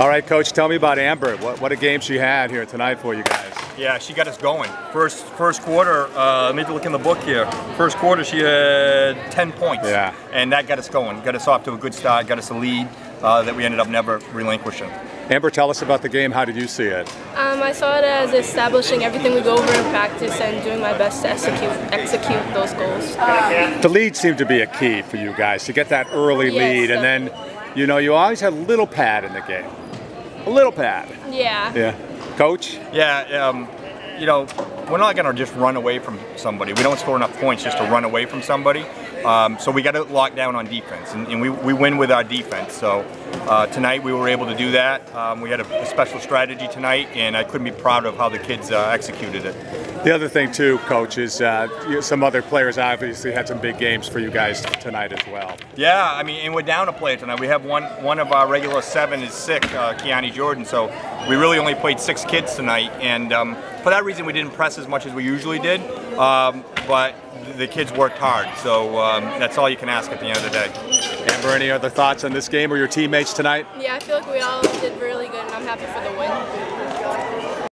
All right, Coach, tell me about Amber. What, what a game she had here tonight for you guys. Yeah, she got us going. First first quarter, uh, let me look in the book here. First quarter, she had 10 points. Yeah. And that got us going. Got us off to a good start, got us a lead uh, that we ended up never relinquishing. Amber, tell us about the game. How did you see it? Um, I saw it as establishing everything we go over in practice and doing my best to execute execute those goals. The lead seemed to be a key for you guys to get that early Yes, lead, and then, you know, you always had a little pad in the game. A little pad. Yeah. Yeah. Coach? Yeah, um, you know, we're not going to just run away from somebody. We don't score enough points just to run away from somebody. Um, so we got to lock down on defense, and, and we, we win with our defense. So uh, tonight we were able to do that. Um, we had a, a, special strategy tonight, and I couldn't be proud of how the kids uh, executed it. The other thing too, coach, is uh, some other players obviously had some big games for you guys tonight as well. Yeah, I mean, and we're down a player tonight. We have one one of our regular seven is sick, uh, Kiani Jordan. So we really only played six kids tonight, and um, for that reason, we didn't press as much as we usually did. Um, but the kids worked hard, so um, that's all you can ask at the end of the day. Amber, any other thoughts on this game or your teammates tonight? Yeah, I feel like we all did really good, and I'm happy for the win.